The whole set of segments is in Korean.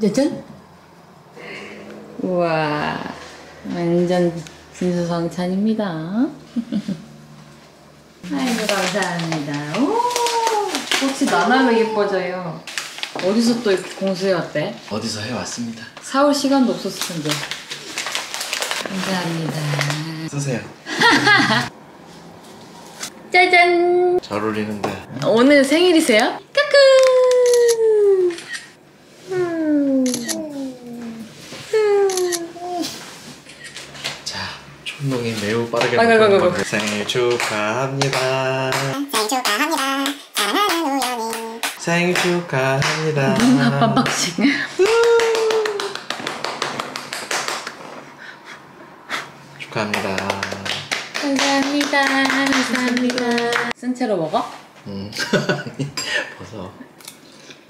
짜잔. 우와, 완전 진수성찬입니다. 아이고, 감사합니다. 오, 혹시 나나왜 예뻐져요? 어디서 또 이렇게 공수해왔대? 어디서 해왔습니다. 사올 시간도 없었을 텐데. 감사합니다. 쓰세요. 짜잔! 잘 어울리는데. 오늘 생일이세요? 까꾸! 음. 자, 촌농이 매우 빠르게. 먹는 생일 축하합니다. 생일 축하합니다. 사랑하는 우연히. 생일 축하합니다. 한 방씩. 축하합니다. 감사합니다. 감사합니다. 쓴 채로 먹어? 음, 벗어.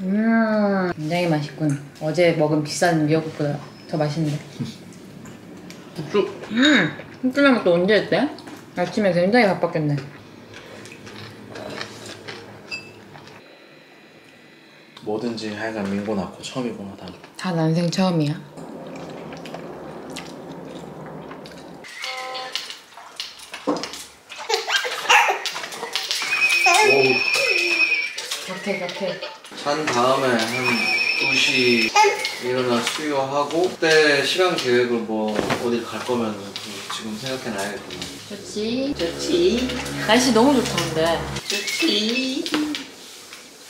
음, 굉장히 맛있군. 어제 먹은 비싼 미역국보다 더 맛있는데. 뚝뚝. 음, 흑주라면 또 언제 했대? 아침에 굉장히 바빴겠네. 뭐든지 하여간 민고 낳고 처음이구나 다. 다 난생 처음이야. 오. gat해, gat해. 잔 다음에 한 2시 일어나 수유하고 그때 시간 계획을 뭐 어딜 갈 거면 지금 생각해놔야겠구나. 좋지, 좋지. 날씨 너무 좋다, 근데. 좋지.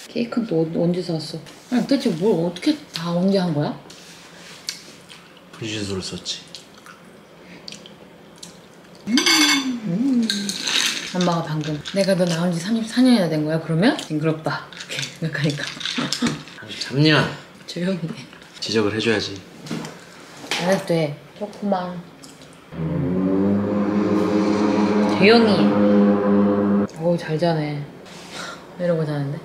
케이크는 또 어- 언제 사왔어? 아니, 도대체 뭘 어떻게 다 언제 한 거야? 분신술을 썼지. 엄마가 방금 내가 너 나온 지 34년이나 된 거야, 그러면? 징그럽다. 이렇게 생각하니까. 33년 조용히 해. 지적을 해줘야지. 안 해도 돼. 조그만. 조용히. 어우, 잘 자네. 이러고 자는데?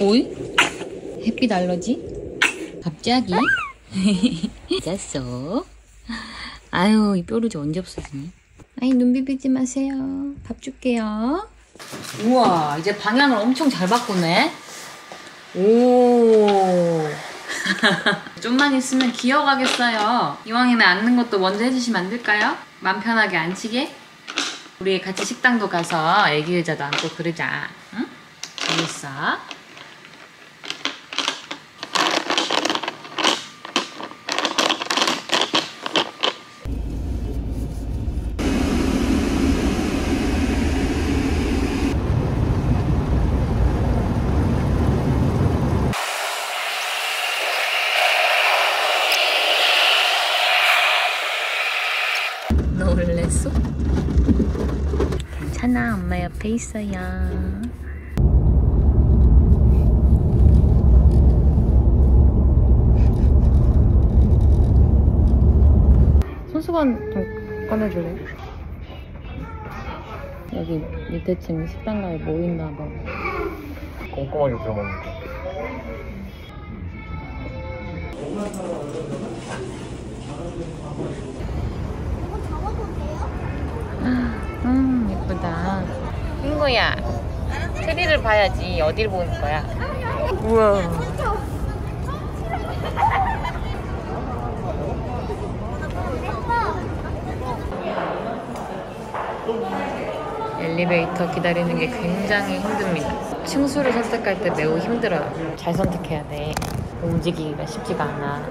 오이? 햇빛 알러지? 갑자기? 잤어? 아유 이 뾰루지 언제 없어지니? 아이 눈 비비지 마세요 밥 줄게요 우와 이제 방향을 엄청 잘 바꾸네 오 좀만 있으면 기어가겠어요 이왕이면 앉는 것도 먼저 해주시면 안 될까요? 맘 편하게 앉히게 우리 같이 식당도 가서 애기 의자도 앉고 그러자 응? 알겠어? 옆에 있어요 손수건 좀 꺼내줄래? 여기 밑에 층 식당 가에 뭐 있나 봐 꼼꼼하게 부려먹는 거. 음 예쁘다 친구야. 트리를 봐야지. 어딜 보는 거야? 우와. 엘리베이터 기다리는 게 굉장히 힘듭니다. 층수를 선택할 때 매우 힘들어요. 잘 선택해야 돼. 움직이기가 쉽지가 않아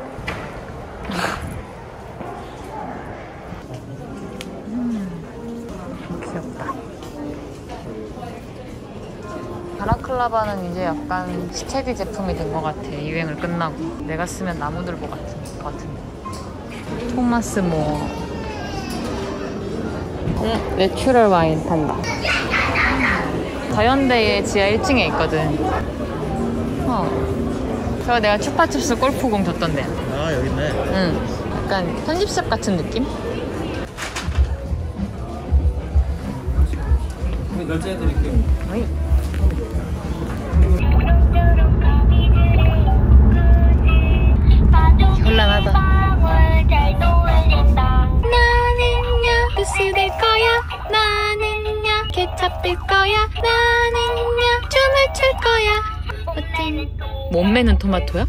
바라클라바는 이제 약간 시체비 제품이 된 것 같아. 유행을 끝나고. 내가 쓰면 나무들보 같은 것 같은데. 토마스 모어. 응, 내추럴 와인 판다. 자연대의 지하 1층에 있거든. 어. 저거 내가 추파춥스 골프공 줬던 데야. 아 여기 있네. 응. 약간 편집샵 같은 느낌? 결제해드릴게요. 어이. 곤란하다 잡힐 거야. 나는요 춤을 출 거야. 어떤 몸매는 토마토야?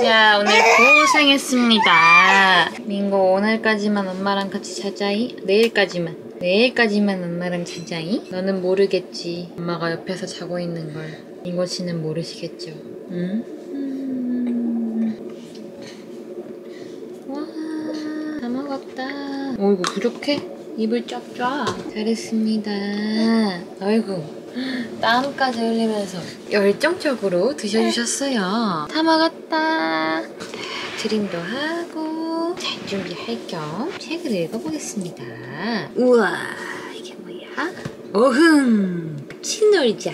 자 오늘 고생했습니다. 민고 오늘까지만 엄마랑 같이 자자이. 내일까지만. 내일까지만 엄마랑 자자이? 너는 모르겠지. 엄마가 옆에서 자고 있는 걸. 민고 씨는 모르시겠죠. 응? 어이구, 부족해? 입을 쫙쫙. 잘했습니다. 아이고. 땀까지 흘리면서 열정적으로 드셔주셨어요. 다 먹었다. 자, 드림도 하고 잘 준비할 겸 책을 읽어보겠습니다. 우와, 이게 뭐야? 어흥, 같이 놀자.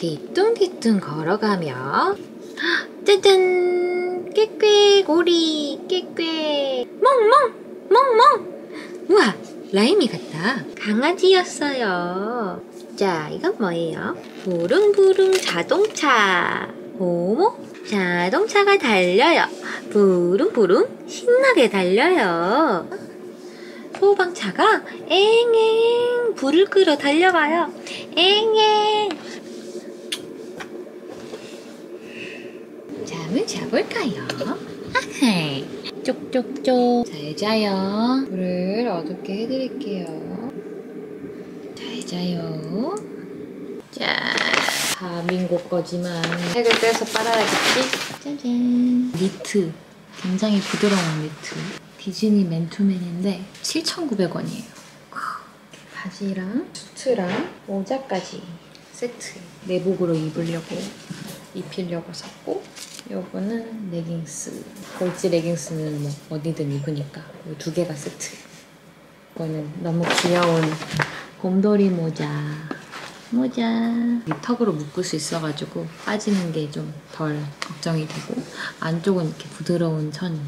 뒤뚱뒤뚱 걸어가며 헉, 짜잔, 꾀꾀 오리, 꾀꾀 멍멍, 멍멍. 우와, 라임이 같다. 강아지였어요. 자, 이건 뭐예요? 부릉부릉 자동차. 어머, 자동차가 달려요. 부릉부릉 신나게 달려요. 소방차가 앵앵 불을 끄러 달려가요. 앵앵. 잠을 자볼까요? 아하이. 쪽쪽쪽. 잘 자요. 불을 어둡게 해드릴게요. 잘 자요. 짠. 다 민고 거지만 색을 빼서 빨아야겠지? 짜잔. 니트. 굉장히 부드러운 니트. 디즈니 맨투맨인데 7,900원이에요. 바지랑 수트랑 모자까지 세트. 내복으로 입으려고 입히려고 샀고 요거는 레깅스. 골지 레깅스는 뭐 어디든 입으니까 이두 개가 세트. 이거는 너무 귀여운 곰돌이 모자. 모자. 이 턱으로 묶을 수 있어가지고 빠지는 게 좀 덜 걱정이 되고 안쪽은 이렇게 부드러운 천.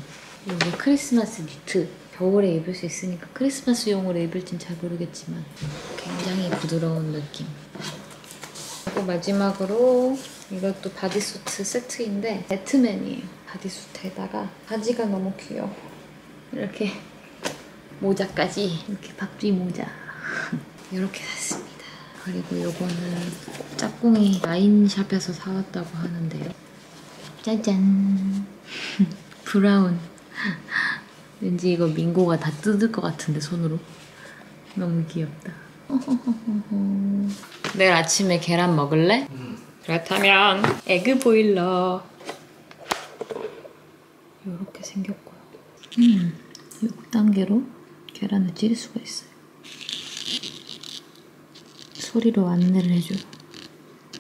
이게 크리스마스 니트. 겨울에 입을 수 있으니까 크리스마스용으로 입을진 잘 모르겠지만 굉장히 부드러운 느낌. 그리고 마지막으로 이것도 bodysuit 세트인데 배트맨이에요. bodysuit에다가 바지가 너무 귀여워. 이렇게 모자까지 이렇게 박쥐 모자 이렇게 샀습니다. 그리고 요거는 짝꿍이 라인샵에서 사왔다고 하는데요. 짜잔 브라운 왠지 이거 민고가 다 뜯을 것 같은데 손으로 너무 귀엽다. 내일 아침에 계란 먹을래? 음. 그렇다면 에그 보일러 이렇게 생겼고요. 음, 6단계로 계란을 찌를 수가 있어요. 소리로 안내를 해줘.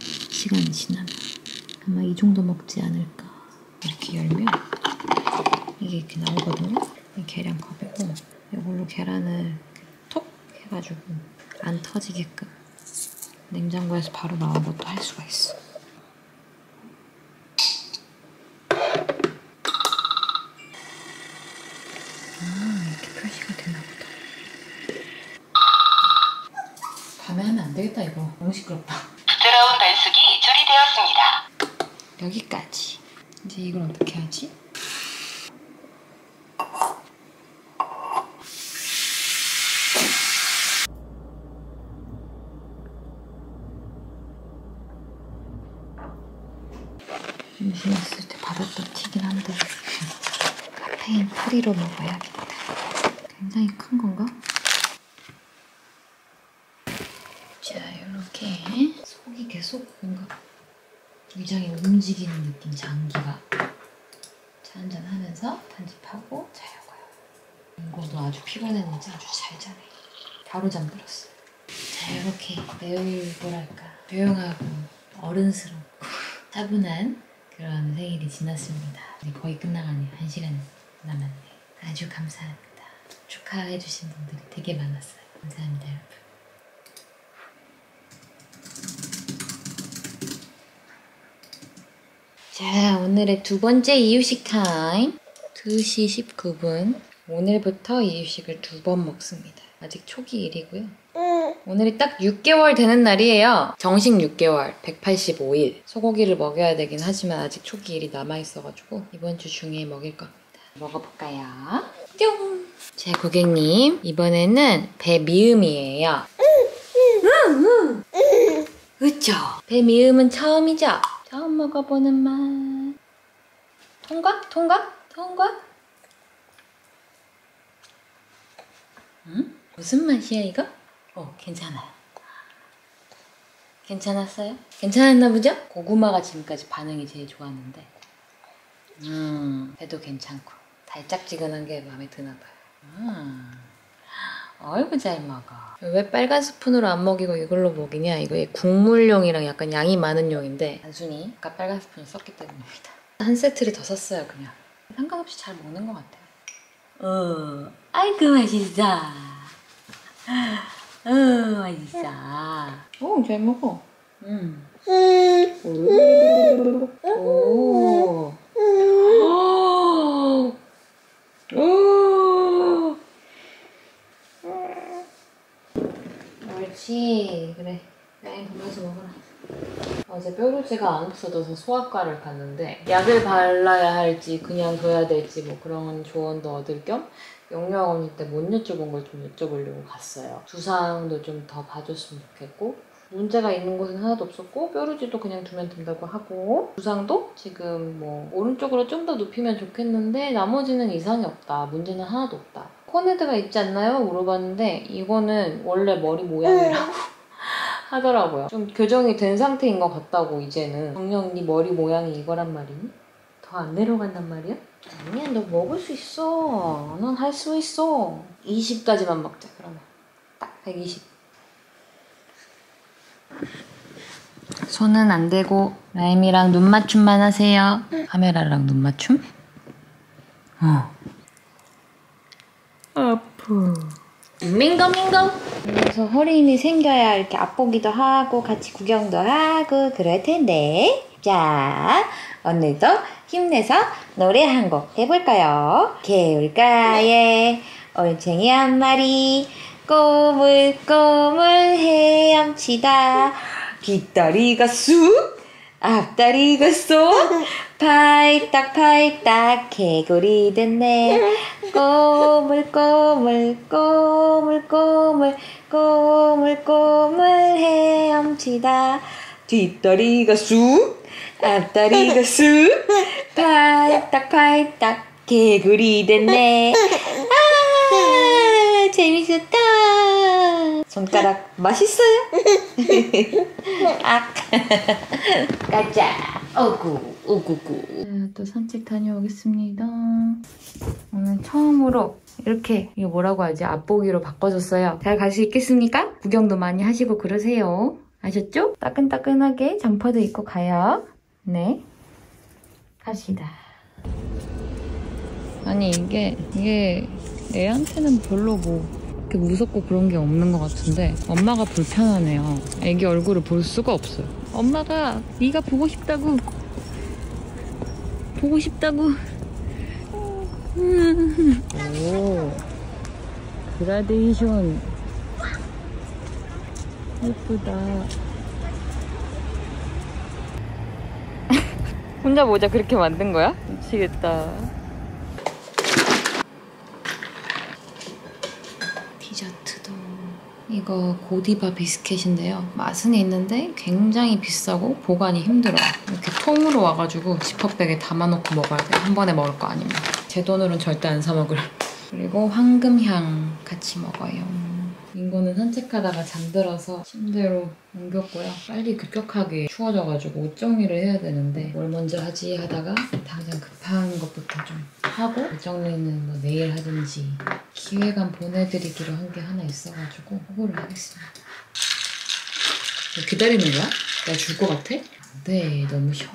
시간이 지나면 아마 이 정도 먹지 않을까. 이렇게 열면 이게 이렇게 나오거든요. 이 계량컵이고 이걸로 계란을 톡 해가지고 안 터지게끔 냉장고에서 바로 나온 것도 할 수가 있어. 아, 이렇게 표시가 되나 보다. 밤에 하면 안 되겠다, 이거. 너무 시끄럽다. 부드러운 반숙이 조리되었습니다. 여기까지. 이제 이걸 어떻게 하지? 임신했을 때 받았던 튀긴 한데 프리로 먹어야겠다. 굉장히 큰 건가? 자, 이렇게 속이 계속 뭔가 위장이 움직이는 느낌, 장기가. 자, 한잔하면서 편집하고 자려고요. 이거도 아주 피곤했는지 아주 잘 자네. 바로 잠들었어. 자, 이렇게 매우 뭐랄까 조용하고 어른스럽고 차분한 그런 생일이 지났습니다. 이제 거의 끝나가네요. 한 시간 남았네. 아주 감사합니다. 축하해주신 분들이 되게 많았어요. 감사합니다, 여러분. 자, 오늘의 두 번째 이유식 타임. 2시 19분. 오늘부터 이유식을 두 번 먹습니다. 아직 초기 일이고요. 오늘이 딱 6개월 되는 날이에요. 정식 6개월, 185일. 소고기를 먹여야 되긴 하지만 아직 초기 일이 남아있어가지고 이번 주 중에 먹일 겁니다. 먹어볼까요? 뿅! 제 고객님, 이번에는 배 미음이에요. 그쵸? 배 미음은 처음이죠? 처음 먹어보는 맛. 통과? 통과? 통과? 응? 무슨 맛이야 이거? 어 괜찮아요. 괜찮았어요? 괜찮았나 보죠? 고구마가 지금까지 반응이 제일 좋았는데 음 배도 괜찮고 달짝지근한 게 마음에 드나 봐요. 음. 아이고 잘 먹어. 왜 빨간 스푼으로 안 먹이고 이걸로 먹이냐? 이거 국물용이랑 약간 양이 많은 용인데 단순히 아까 빨간 스푼을 썼기 때문입니다. 한 세트를 더 샀어요 그냥. 상관없이 잘 먹는 것 같아요. 어, 아이고 맛있어. 어, 맛있어. 오, 잘 먹어. 음. 오. 오. 오. 옳지. 그래. 라인 보면서 먹어라. 어제 뼈로지가 안 없어져서 소아과를 갔는데 약을 발라야 할지 그냥 둬야 될지 뭐 그런 조언도 얻을 겸 영양 언니 때 못 여쭤본 걸 좀 여쭤보려고 갔어요. 두상도 좀 더 봐줬으면 좋겠고 문제가 있는 곳은 하나도 없었고 뾰루지도 그냥 두면 된다고 하고 두상도 지금 뭐 오른쪽으로 좀 더 눕히면 좋겠는데 나머지는 이상이 없다. 문제는 하나도 없다. 코네드가 있지 않나요? 물어봤는데 이거는 원래 머리 모양이라고 하더라고요. 좀 교정이 된 상태인 것 같다고 이제는. 정녕 네 머리 모양이 이거란 말이니? 더 안 내려간단 말이야? 아니야 너 먹을 수 있어. 넌 할 수 있어. 20까지만 먹자 그러면. 딱 120. 손은 안 대고 라임이랑 눈 맞춤만 하세요. 카메라랑 눈 맞춤? 어. 아프. 민검민검. 그래서 허리인이 생겨야 이렇게 앞보기도 하고 같이 구경도 하고 그럴 텐데. 자, 오늘도 힘내서 노래 한 곡 해볼까요? 개울가에 올챙이 한 마리 꼬물꼬물 헤엄치다 뒷다리가 쑥 앞다리가 쏙. 팔딱 팔딱 개구리 됐네. 꼬물 꼬물 꼬물 꼬물 꼬물 꼬물 헤엄치다. 뒷다리가 쑥 앞다리가 쑥. 팔딱 팔딱 개구리 됐네. 아 재밌었다 손가락 맛있어요? 아 가자. 오구 오구구. 또 산책 다녀오겠습니다. 오늘 처음으로 이렇게 이거 뭐라고 하지? 앞보기로 바꿔줬어요. 잘 갈 수 있겠습니까? 구경도 많이 하시고 그러세요. 아셨죠? 따끈따끈하게 장파도 입고 가요. 네. 갑시다. 아니 이게 이게 애한테는 별로 뭐 그렇게 무섭고 그런 게 없는 것 같은데 엄마가 불편하네요. 애기 얼굴을 볼 수가 없어요. 엄마가 네가 보고 싶다고 보고 싶다고. 오 그라데이션 예쁘다. 혼자 모자 그렇게 만든 거야? 미치겠다. 디저트도 이거 고디바 비스켓인데요. 맛은 있는데 굉장히 비싸고 보관이 힘들어요. 이렇게 통으로 와가지고 지퍼백에 담아놓고 먹어야 돼요. 한 번에 먹을 거 아니면. 제 돈으로는 절대 안 사 먹을. 그리고 황금향 같이 먹어요. 인고는 산책하다가 잠들어서 침대로 옮겼고요. 빨리 급격하게 추워져가지고 옷 정리를 해야 되는데 뭘 먼저 하지 하다가 당장 급한 것부터 좀 하고 옷 정리는 뭐 내일 하든지 기획안 보내드리기로 한 게 하나 있어가지고 그거를 하겠습니다. 너 기다리는 거야? 나 줄 것 같아? 안 돼, 너무 쉬워.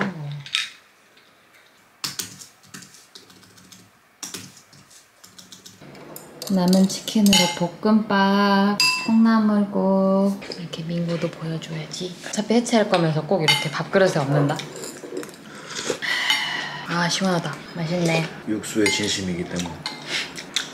남은 치킨으로 볶음밥, 콩나물국 이렇게 민구도 보여줘야지. 어차피 해체할 거면서 꼭 이렇게 밥그릇에 엎는다. 아 시원하다. 맛있네. 육수의 진심이기 때문에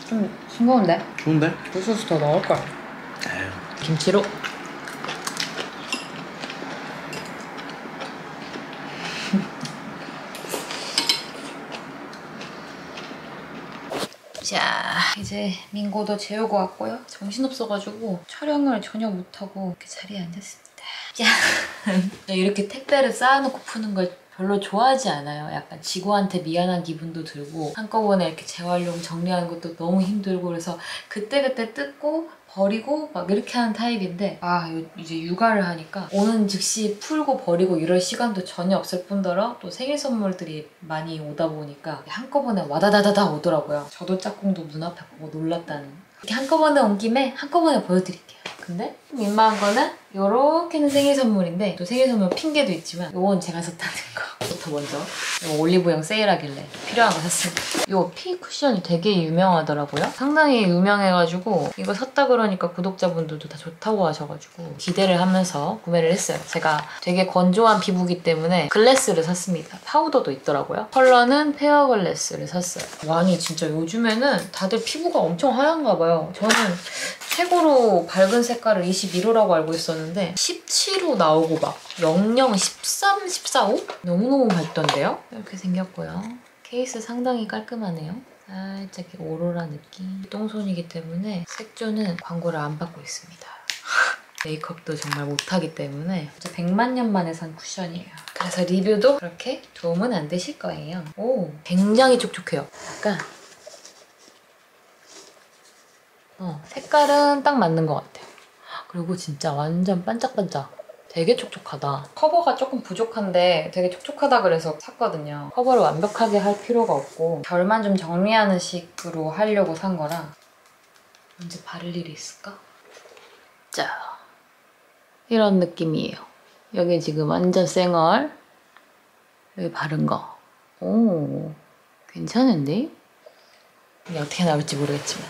좀 싱거운데? 좋은데? 굴소스 더 넣을 걸. 에휴 김치로. 자, 이제 민고도 재우고 왔고요. 정신없어가지고 촬영을 전혀 못하고 이렇게 자리에 앉았습니다. 짠! 이렇게 택배를 쌓아놓고 푸는 걸 별로 좋아하지 않아요. 약간 지구한테 미안한 기분도 들고 한꺼번에 이렇게 재활용 정리하는 것도 너무 힘들고 그래서 그때그때 뜯고 버리고 막 이렇게 하는 타입인데 아 요- 이제 육아를 하니까 오는 즉시 풀고 버리고 이럴 시간도 전혀 없을 뿐더러 또 생일 선물들이 많이 오다 보니까 한꺼번에 와다다다다 오더라고요. 저도 짝꿍도 문 앞에 보고 놀랐다는 이렇게 한꺼번에 온 김에 한꺼번에 보여드릴게요. 근데 좀 민망한 거는 요렇게는 생일 선물인데 또 생일 선물 핑계도 있지만 요건 제가 샀다는 거. 부터 먼저 이거 올리브영 세일하길래 필요한 거 샀습니다. 요 퓌 쿠션이 되게 유명하더라고요. 상당히 유명해가지고 이거 샀다 그러니까 구독자분들도 다 좋다고 하셔가지고 기대를 하면서 구매를 했어요. 제가 되게 건조한 피부기 때문에 glass를 샀습니다. 파우더도 있더라고요. 컬러는 fair glass를 샀어요. 아니 진짜 요즘에는 다들 피부가 엄청 하얀가 봐요. 저는 최고로 밝은 색깔을 21호라고 알고 있었는데 17호 나오고 막 00, 13, 14, 5? 너무너무 밝던데요? 이렇게 생겼고요. 케이스 상당히 깔끔하네요. 살짝 오로라 느낌. 똥손이기 때문에 색조는 광고를 안 받고 있습니다. 메이크업도 정말 못하기 때문에 진짜 100만 년 만에 산 쿠션이에요. 그래서 리뷰도 그렇게 도움은 안 되실 거예요. 오, 굉장히 촉촉해요. 약간 어, 색깔은 딱 맞는 것 같아요. 그리고 진짜 완전 반짝반짝. 되게 촉촉하다. 커버가 조금 부족한데 되게 촉촉하다 그래서 샀거든요. 커버를 완벽하게 할 필요가 없고 결만 좀 정리하는 식으로 하려고 산 거라 언제 바를 일이 있을까? 자, 이런 느낌이에요. 여기 지금 완전 쌩얼 여기 바른 거. 오, 괜찮은데? 이게 어떻게 나올지 모르겠지만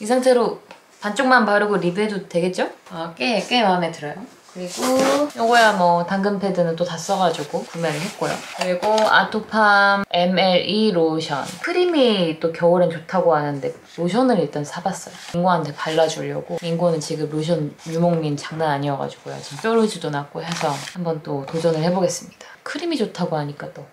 이 상태로 반쪽만 바르고 리뷰해도 되겠죠? 아, 꽤, 꽤 마음에 들어요. 그리고 요거야 뭐 당근 패드는 또 다 써가지고 구매를 했고요. 그리고 아토팜 MLE 로션. 크림이 또 겨울엔 좋다고 하는데 로션을 일단 사봤어요. 민고한테 발라주려고. 민고는 지금 로션 유목민 장난 아니어가지고요. 지금 뾰루지도 났고 해서 한번 또 도전을 해보겠습니다. 크림이 좋다고 하니까 또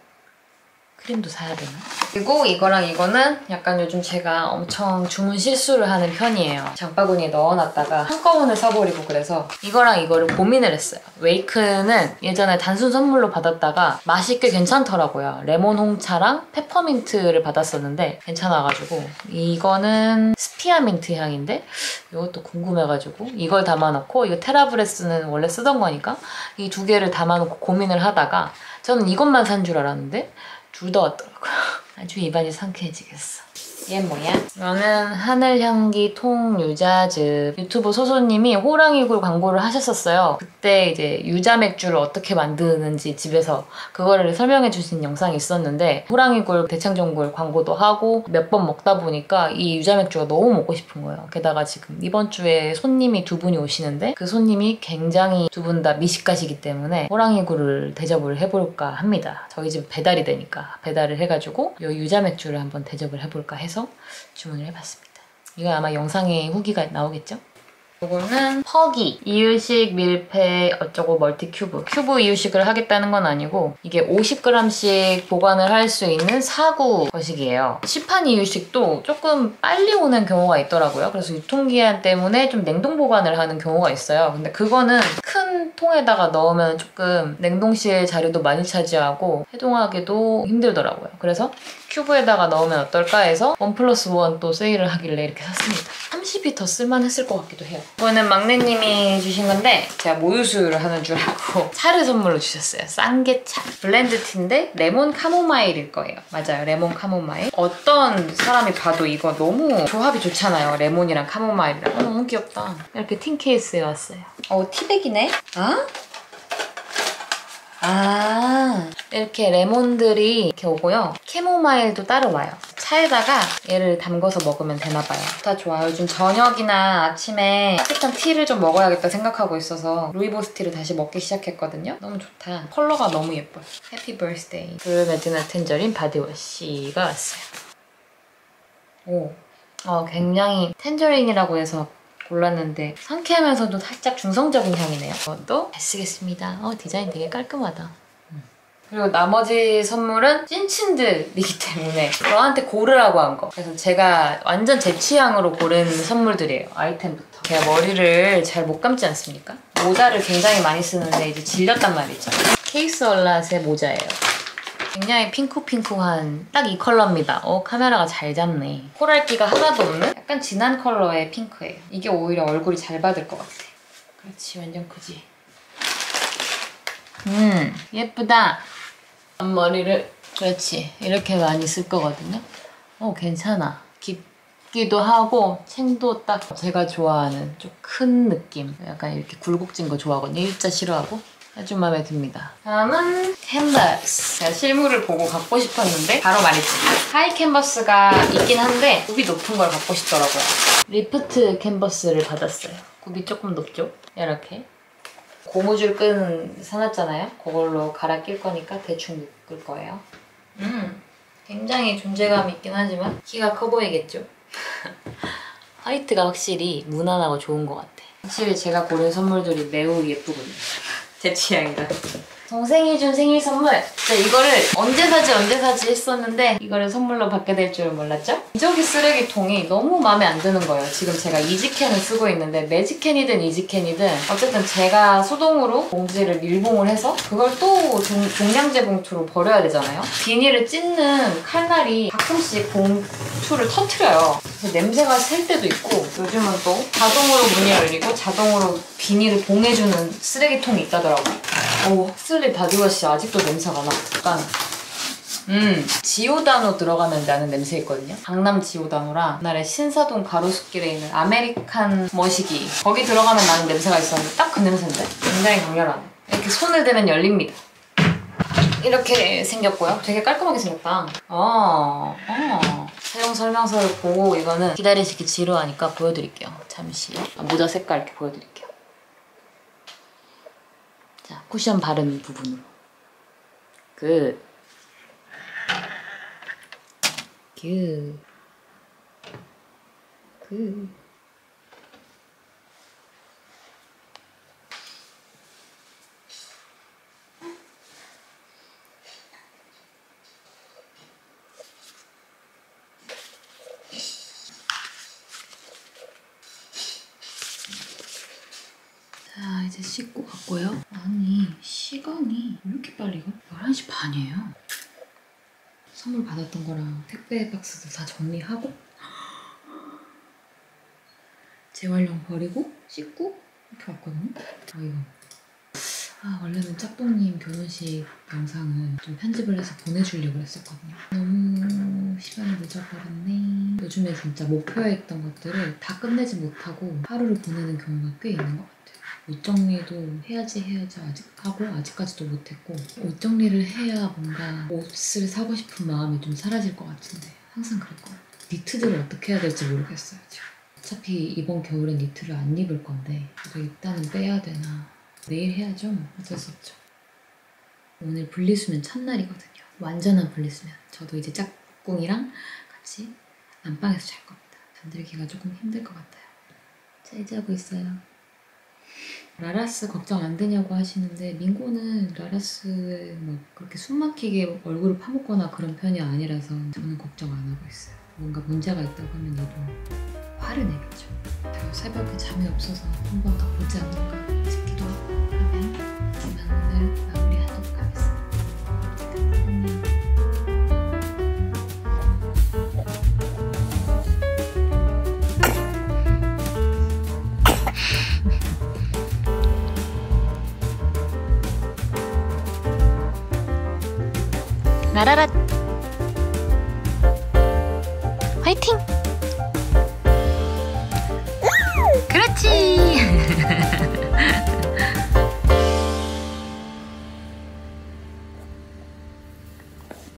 크림도 사야 되나? 그리고 이거랑 이거는 약간 요즘 제가 엄청 주문 실수를 하는 편이에요. 장바구니에 넣어놨다가 한꺼번에 사버리고 그래서 이거랑 이거를 고민을 했어요. 웨이크는 예전에 단순 선물로 받았다가 맛이 꽤 괜찮더라고요. 레몬 홍차랑 페퍼민트를 받았었는데 괜찮아가지고 이거는 스피어민트 향인데 이것도 궁금해가지고 이걸 담아놓고 이거 테라브레스는 원래 쓰던 거니까 이 두 개를 담아놓고 고민을 하다가 저는 이것만 산 줄 알았는데 둘 다 왔더라고요. 아주 입안이 상쾌해지겠어. 얘 뭐야? 이거는 하늘향기 통유자즙 유튜브 소소님이 호랑이굴 광고를 하셨었어요. 그때 이제 유자 맥주를 어떻게 만드는지 집에서 그거를 설명해 주신 영상이 있었는데 호랑이굴 대창전골 광고도 하고 몇 번 먹다 보니까 이 유자 맥주가 너무 먹고 싶은 거예요. 게다가 지금 이번 주에 손님이 두 분이 오시는데 그 손님이 굉장히 두 분 다 미식가시기 때문에 호랑이굴을 대접을 해볼까 합니다. 저희 집 배달이 되니까 배달을 해가지고 이 유자 맥주를 한번 대접을 해볼까 해서 주문을 해봤습니다. 이건 아마 영상에 후기가 나오겠죠? 이거는 퍼기 이유식 밀폐 어쩌고 multi cube. 큐브 이유식을 하겠다는 건 아니고 이게 50g씩 보관을 할 수 있는 사구 거식이에요. 시판 이유식도 조금 빨리 오는 경우가 있더라고요. 그래서 유통기한 때문에 좀 냉동 보관을 하는 경우가 있어요. 근데 그거는 큰 통에다가 넣으면 조금 냉동실 자리도 많이 차지하고 해동하기도 힘들더라고요. 그래서 큐브에다가 넣으면 어떨까 해서 one plus one 또 세일을 하길래 이렇게 샀습니다 30이 더 쓸만했을 것 같기도 해요 이거는 막내님이 주신 건데 제가 모유수유를 하는 줄 알고 차를 선물로 주셨어요. 쌍계차. blend tea인데 레몬 카모마일일 거예요. 맞아요. 레몬 카모마일. 어떤 사람이 봐도 이거 너무 조합이 좋잖아요. 레몬이랑 카모마일이랑. 어, 너무 귀엽다. 이렇게 tin case에 왔어요. 어, 티백이네? 아? 아 이렇게 레몬들이 이렇게 오고요. 캐모마일도 따로 와요. 차에다가 얘를 담궈서 먹으면 되나 봐요. 다 좋아요. 요즘 저녁이나 아침에 따뜻한 tea를 좀 먹어야겠다 생각하고 있어서 루이보스 tea를 다시 먹기 시작했거든요. 너무 좋다. 컬러가 너무 예뻐요. happy birthday 블루메드나 tangerine body wash가 왔어요. 오. 어, 굉장히 tangerine이라고 해서 골랐는데 상쾌하면서도 살짝 중성적인 향이네요. 이것도 잘 쓰겠습니다. 어, 디자인 되게 깔끔하다. 음. 그리고 나머지 선물은 찐친들이기 때문에 저한테 고르라고 한 거. 그래서 제가 완전 제 취향으로 고른 선물들이에요. 아이템부터. 제가 머리를 잘 못 감지 않습니까? 모자를 굉장히 많이 쓰는데 이제 질렸단 말이죠. 케이스 얼랏의 모자예요. 굉장히 핑크핑크한 딱 이 컬러입니다. 어 카메라가 잘 잡네. 코랄기가 하나도 없는 약간 진한 컬러의 핑크예요. 이게 오히려 얼굴이 잘 받을 것 같아. 그렇지 완전 크지. 음 예쁘다. 앞머리를 그렇지 이렇게 많이 쓸 거거든요. 어 괜찮아. 깊기도 하고 챙도 딱 제가 좋아하는 좀 큰 느낌. 약간 이렇게 굴곡진 거 좋아하거든요. 일자 싫어하고. 아주 마음에 듭니다. 다음은 컨버스. 제가 실물을 보고 갖고 싶었는데 바로 말했지. high 컨버스가 있긴 한데 굽이 높은 걸 갖고 싶더라고요. 리프트 컨버스를 받았어요. 굽이 조금 높죠? 이렇게. 고무줄 끈 사놨잖아요. 그걸로 갈아 낄 거니까 대충 묶을 거예요. 음, 굉장히 존재감이 있긴 하지만 키가 커 보이겠죠? 화이트가 확실히 무난하고 좋은 것 같아. 확실히 제가 고른 선물들이 매우 예쁘거든요. 제 취향이다. 동생이 준 생일 선물. 진짜 이거를 언제 사지 언제 사지 했었는데 이거를 선물로 받게 될 줄은 몰랐죠? 기저귀 쓰레기통이 너무 마음에 안 드는 거예요. 지금 제가 이지캔을 쓰고 있는데 매직캔이든 이지캔이든 어쨌든 제가 수동으로 봉지를 밀봉을 해서 그걸 또 종, 종량제 봉투로 버려야 되잖아요. 비닐을 찢는 칼날이 가끔씩 봉투를 터트려요. 냄새가 샐 때도 있고 요즘은 또 자동으로 문이 열리고 자동으로 비닐을 봉해주는 쓰레기통이 있다더라고요. 오, 확실히 body wash 아직도 냄새가 나. 약간 음, 지오다노 들어가면 나는 냄새 있거든요. 강남 지오다노랑 옛날에 신사동 가로수길에 있는 아메리칸 머시기 거기 들어가면 나는 냄새가 있었는데 딱 그 냄새인데 굉장히 강렬하네. 이렇게 손을 대면 열립니다. 이렇게 생겼고요. 되게 깔끔하게 생겼다. 어, 어. 사용 설명서를 보고 이거는 기다리시기 지루하니까 보여드릴게요. 잠시. 아, 모자 색깔 이렇게 보여드릴게요. 자, 쿠션 바르는 부분으로. 그 그. 그. 자, 이제 씻고 갔고요. 아니, 시간이 왜 이렇게 빨리 가? 11시 반이에요. 선물 받았던 거랑 택배 박스도 다 정리하고 재활용 버리고 씻고 이렇게 왔거든요. 아 이거 아 원래는 짝꿍님 결혼식 영상을 좀 편집을 해서 보내주려고 했었거든요. 너무 시간이 늦어버렸네. 요즘에 진짜 목표에 있던 것들을 다 끝내지 못하고 하루를 보내는 경우가 꽤 있는 것 같아요. 옷 정리도 해야지 해야지 아직 하고 아직까지도 못했고 옷 정리를 해야 뭔가 옷을 사고 싶은 마음이 좀 사라질 것 같은데 항상 그럴 것 같아요. 니트들을 어떻게 해야 될지 모르겠어요 지금. 어차피 이번 겨울엔 니트를 안 입을 건데 그래도 일단은 빼야 되나 내일 해야죠 뭐. 어쩔 수 없죠. 오늘 분리수면 첫날이거든요. 완전한 분리수면. 저도 이제 짝꿍이랑 같이 안방에서 잘 겁니다. 잠들기가 조금 힘들 것 같아요. 잘 자고 있어요. 라라스 걱정 안 되냐고 하시는데 민고는 라라스에 막 그렇게 숨막히게 얼굴을 파묻거나 그런 편이 아니라서 저는 걱정 안 하고 있어요. 뭔가 문제가 있다고 하면 얘도 화를 내겠죠. 제가 새벽에 잠이 없어서 한 번 더 보지 않을까 싶기도 하고 그러면 이만 오 나라라 화이팅! 그렇지!